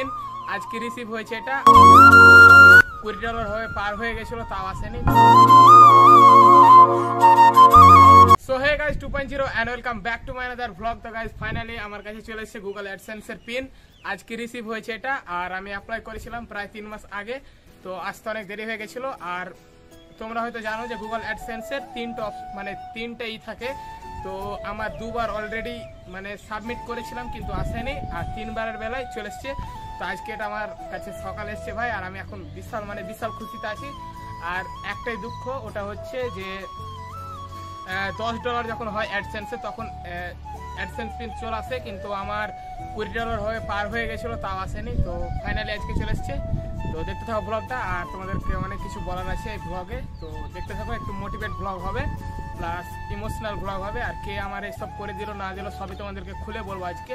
Pin আজকে receive হয়েছে এটা। কুড়ি ডলার হয়ে পার হয়ে গেছিল, তাও আসেনি। So guys 2.0 and welcome back to finally আমার কাছে চলে এসেছে গুগল পিন আজকে রিসিভ হয়েছে এটা, আর আমি অ্যাপ্লাই করেছিলাম প্রায় তিন মাস আগে। তো অনেক দেরি হয়ে গেছিল, আর তোমরা হয়তো জানো যে গুগল মানে তিনটা ই থাকে। তো আমার দুবার অলরেডি মানে সাবমিট করেছিলাম, কিন্তু আসেনি, আর তিনবারের বেলায় চলে এসছে। তো আজকে এটা আমার কাছে সকাল এসছে ভাই, আর আমি এখন বিশাল মানে বিশাল খুশিতে আছি। আর একটাই দুঃখ, ওটা হচ্ছে যে দশ ডলার যখন হয় অ্যাডসেন্সে তখন অ্যাডসেন্স পিন চলে আসে, কিন্তু আমার কুড়ি ডলার হয়ে, পার হয়ে গেছিল, তাও আসেনি। তো ফাইনালি আজকে চলে এসছে। তো দেখতে থাকো ব্লগটা আর তোমাদেরকে অনেক কিছু বলার আছে এই ব্লগে তো দেখতে থাকো, একটু মোটিভেট ব্লগ হবে প্লাস ইমোশনাল ব্লগ হবে, আর কে আমার এসব করে দিল, না দিল, সবই তোমাদেরকে খুলে বলব আজকে।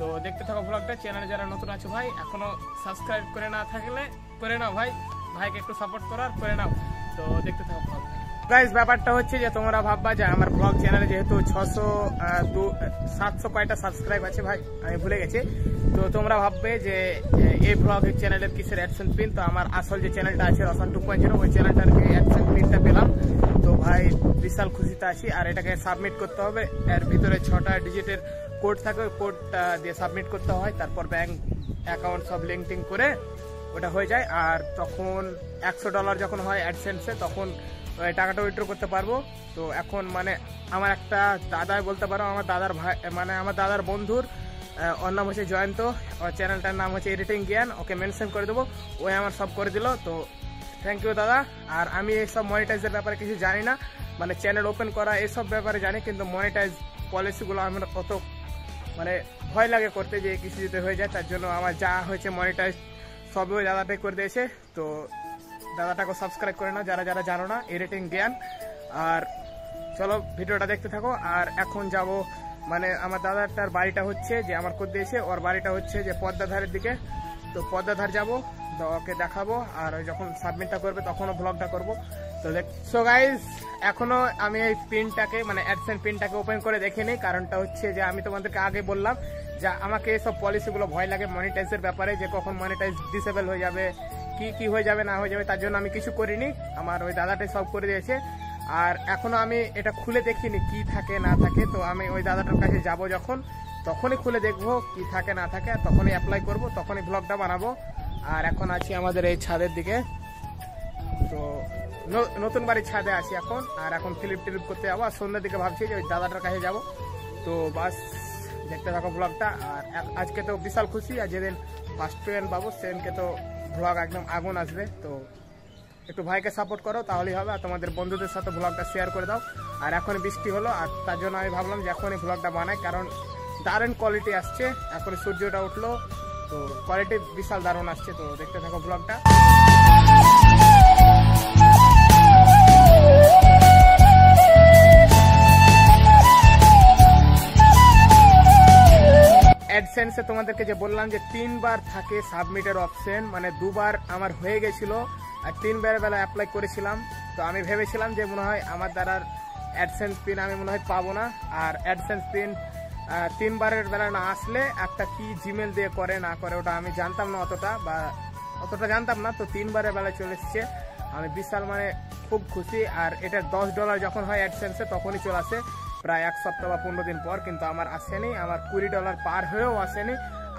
তো দেখতে থাকো ব্লগটা চ্যানেলে যারা নতুন আছো ভাই এখনও সাবস্ক্রাইব করে না থাকলে করে নাও ভাই। ভাইকে একটু সাপোর্ট করো আর করে নাও। তো দেখতে থাকো ব্লগটা গাইজ ব্যাপারটা হচ্ছে যে তোমরা ভাববা যে আমার ব্লগ চ্যানেলে যেহেতু ছশো দু, সাতশো কয়টা সাবস্ক্রাইব আছে ভাই, আমি ভুলে গেছি। তো তোমরা ভাববে যে এই ব্লগ চ্যানেলের কিসের অ্যাডসেন্স পিন তো আমার আসল যে চ্যানেলটা আছে রসন টু পয়েন্ট জিরো ওই চ্যানেলটার অ্যাডসেন্স পিনটা পেলাম। তো ভাই, বিশাল খুশিতে আছি। আর এটাকে সাবমিট করতে হবে। এর ভিতরে ছটা ডিজিটের কোড থাকে, ওই কোডটা দিয়ে সাবমিট করতে হয়। তারপর ব্যাংক অ্যাকাউন্ট সব লিঙ্কিং করে ওটা হয়ে যায়। আর তখন একশো ডলার যখন হয় অ্যাডসেন্সে তখন টাকাটা উইথড্র করতে পারব। তো এখন মানে আমার একটা দাদাই বলতে পারো, আমার দাদার ভাই মানে আমার দাদার বন্ধুর ওর নাম হচ্ছে জয়ন্ত। ওর চ্যানেলটার নাম হচ্ছে এডিটিং জ্ঞান ওকে মেনশন করে দেবো। ওই আমার সব করে দিল, তো থ্যাংক ইউ দাদা। আর আমি এইসব মনিটাইজের ব্যাপারে কিছু জানি না। মানে চ্যানেল ওপেন করা এসব ব্যাপারে জানি, কিন্তু মনিটাইজ পলিসিগুলো আমার কত মানে ভয় লাগে করতে যে কিছু যদি হয়ে যায়, তার জন্য আমার যা হয়েছে মনিটাইজ সবই ওই দাদাটাই করে দিয়েছে। তো দাদাটাকে সাবস্ক্রাইব করে নাও, যারা যারা জানো না এডিটিং জ্ঞান আর চলো, ভিডিওটা দেখতে থাকো। আর এখন যাব মানে আমার দাদাটার বাড়িটা হচ্ছে যে আমার কোদ দিয়েছে ওর বাড়িটা হচ্ছে যে পদ্মাধারের দিকে। তো পদ্মাধার যাব, তো ওকে দেখাবো আর যখন সাবমিটটা করবে তখনও ব্লগটা করব। তো সো গাইজ এখনও আমি এই পিনটাকে মানে অ্যাডসেন্ট পিনটাকে ওপেন করে দেখিনি। কারণটা হচ্ছে যে আমি তোমাদেরকে আগে বললাম যে আমাকে এসব পলিসিগুলো ভয় লাগে মনিটাইজের ব্যাপারে, যে কখন মনিটাইজ ডিসেবল হয়ে যাবে, কি কি হয়ে যাবে, না হয়ে যাবে, তার জন্য আমি কিছু করিনি। আমার ওই দাদাটাই সব করে দিয়েছে। আর এখনও আমি এটা খুলে দেখিনি কি থাকে, না থাকে। তো আমি ওই দাদাটার কাছে যাব যখন, তখনই খুলে দেখব কি থাকে, না থাকে। আর তখনই অ্যাপ্লাই করব, তখনই ব্লগটা বানাবো। আর এখন আছি আমাদের এই ছাদের দিকে। তো নতুন বাড়ির ছাদে আছি এখন। আর এখন ফিলিপ টিলিপ করতে যাব। আর সন্ধ্যার দিকে ভাবছি যে ওই দাদাটার কাছে যাব। তো বাস, দেখতে থাকো ব্লগটা আর আজকে তো বিশাল খুশি। আর যেদিন ফার্স্ট পেমেন্ট পাবো, সেদিনকে তো ব্লগ একদম আগুন আসবে। তো একটু ভাইকে সাপোর্ট করো, তাহলেই হবে। আর তোমাদের বন্ধুদের সাথে ব্লগটা শেয়ার করে দাও। আর এখন বৃষ্টি হলো, আর তার জন্য আমি ভাবলাম যে এখনই ব্লগটা বানাই, কারণ দারুণ কোয়ালিটি আসছে। এখন সূর্যটা উঠল, তো কোয়ালিটি বিশাল দারুণ আসছে। তো দেখতে থাকো ব্লগটা অ্যাডসেন্সে তোমাদেরকে যে বললাম যে তিনবার থাকে সাবমিটের অপশন মানে দুবার আমার হয়ে গেছিল আর তিনবার বেলা অ্যাপ্লাই করেছিলাম। তো আমি ভেবেছিলাম যে মনে হয় আমার দ্বারা অ্যাডসেন্স পিন আমি মনে হয় পাবো না। আর অ্যাডসেন্স পিন তিনবারের বেলা না আসলে একটা কি জিমেল দিয়ে করে, না করে, ওটা আমি জানতাম না অতটা বা অতটা জানতাম না। তো তিনবারের বেলা চলে এসছে। আমি বিশাল মানে খুব খুশি। আর এটা দশ ডলার যখন হয় অ্যাডসেন্সে তখনই চলে আসে। প্রায় এক সপ্তাহ বা পনেরো দিন পর কিন্তু আমার আসেনি, আমার কুড়ি ডলার পার হয়েও আসেনি।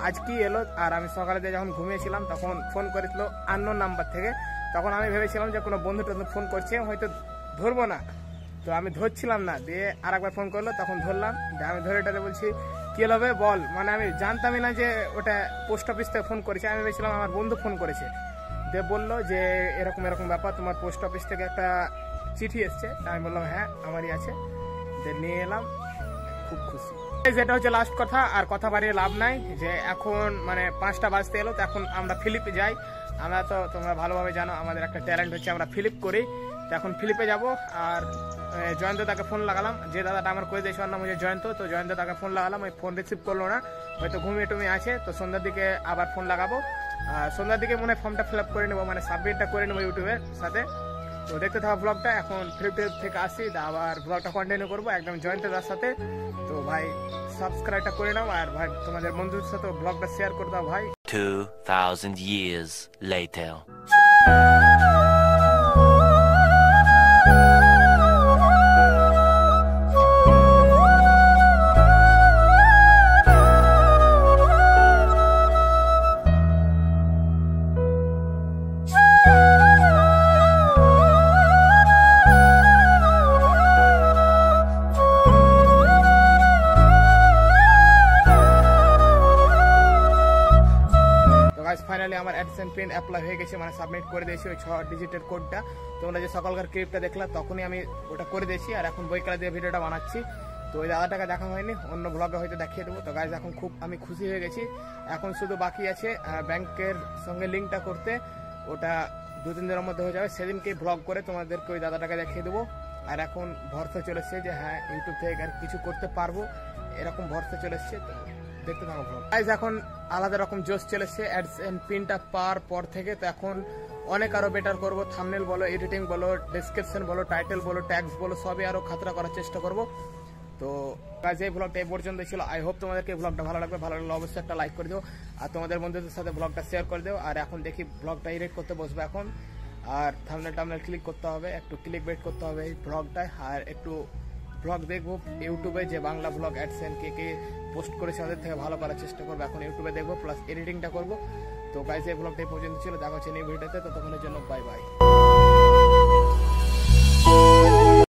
আজকেই এলো আর আমি সকালে যখন ঘুমিয়েছিলাম তখন ফোন করেছিল আন্ন নাম্বার থেকে। তখন আমি ভেবেছিলাম যে কোনো বন্ধু টন্ধু ফোন করছে, হয়তো ধরবো না। তো আমি ধরছিলাম না, দিয়ে আর একবার ফোন করল, তখন ধরলাম, দিয়ে আমি ধরে এটাতে বলছি, কি হবে বল? মানে আমি জানতামই না যে ওটা পোস্ট অফিস থেকে ফোন করেছে। আমি ভেবেছিলাম আমার বন্ধু ফোন করেছে। দিয়ে বলল যে, এরকম এরকম ব্যাপার, তোমার পোস্ট অফিস থেকে একটা চিঠি এসছে। আমি বললাম হ্যাঁ আমারই আছে। দিয়ে নিয়ে এলাম। খুব খুশি। যেটা হচ্ছে লাস্ট কথা, আর কথা বাড়িয়ে লাভ নাই যে এখন মানে পাঁচটা বাজতে এলো, তো এখন আমরা ফিলিপে যাই। আমরা তো তোমরা ভালোভাবে জানো, আমাদের একটা ট্যালেন্ট হচ্ছে, আমরা ফিলিপ করি। তো এখন ফিলিপে যাব, আর জয়ন্ত তাকে ফোন লাগালাম। যে দাদাটা আমার করে ওর নাম হচ্ছে জয়ন্ত, তো জয়ন্ত তাকে ফোন লাগালাম। ওই ফোন রিসিভ করল না, হয়তো ঘুমিয়ে টুমিয়ে আছে, তো সন্ধ্যার দিকে আবার ফোন লাগাবো। আর সন্ধ্যার দিকে মনে হয় ফর্মটা ফিল আপ করে নেব মানে সাবমিটটা করে নেব ইউটিউবের সাথে। তো দেখতে থাকো ব্লগটা এখন ফ্লিপটেপ থেকে আসি আবার ব্লগটা কন্টিনিউ করব একদম জয়েন্টের সাথে তো ভাই সাবস্ক্রাইবটা করে নাও আর ভাই তোমাদের বন্ধুদের সাথে ব্লগটা শেয়ার করে দাও ভাই 2,000 years later. AdSense pin apply হয়ে গেছে মানে সাবমিট করে দিয়েছি ওই ছ ডিজিটের কোডটা তোমরা যে সকালকার ক্লিপটা দেখলা, তখনই আমি ওটা করে দিয়েছি। আর এখন বইকালা দিয়ে ভিডিওটা বানাচ্ছি। তো ওই দাদাটাকে দেখা হয়নি, অন্য ব্লগে হয়তো দেখিয়ে দেবো। তো গাইজ এখন খুব আমি খুশি হয়ে গেছি। এখন শুধু বাকি আছে ব্যাংকের সঙ্গে লিঙ্কটা করতে। ওটা দু, তিন দিনের মধ্যে হয়ে যাবে। সেদিনকেই ব্লগ করে তোমাদেরকে ওই দাদাটাকে দেখিয়ে দেবো। আর এখন ভরসা চলে এসছে যে হ্যাঁ ইউটিউব থেকে আর কিছু করতে পারব। এরকম ভরসা চলে এসছে, তো দেখতে থাকো গাইজ এখন আলাদা রকম জোশ চলেছে অ্যাডস এন্ড পিনটা পার পর থেকে। তো এখন অনেক আরও বেটার করব। থামনেল বলো এডিটিং বলো ডেসক্রিপশন বলো টাইটেল বলো ট্যাগস বলো, সবই আরও খাতরা করার চেষ্টা করব। তো গাইজ এই ব্লগটা এই পর্যন্ত ছিল। আই হোপ তোমাদেরকে এই ব্লগটা ভালো লাগবে। ভালো লাগলে অবশ্যই একটা লাইক করে দিও। আর তোমাদের বন্ধুদের সাথে ব্লগটা শেয়ার করে দিও। আর এখন দেখি ব্লগটা এডিট করতে বসবো এখন। আর থামনেল টামনেল ক্লিক করতে হবে। একটু ক্লিক বেট করতে হবে এই ব্লগটায় আর একটু ব্লগ দেখব, ইউটিউবে যে বাংলা ব্লগ অ্যাডসেন কে কে পোস্ট করেছে তাদের থেকে ভালো করার চেষ্টা করব। এখন ইউটিউবে দেখব প্লাস এডিটিংটা করব। তো গাইজ এই ব্লগটাই পর্যন্ত ছিল। দেখা হচ্ছে নিউ ভিডিওতে তো। তখনের জন্য বাই বাই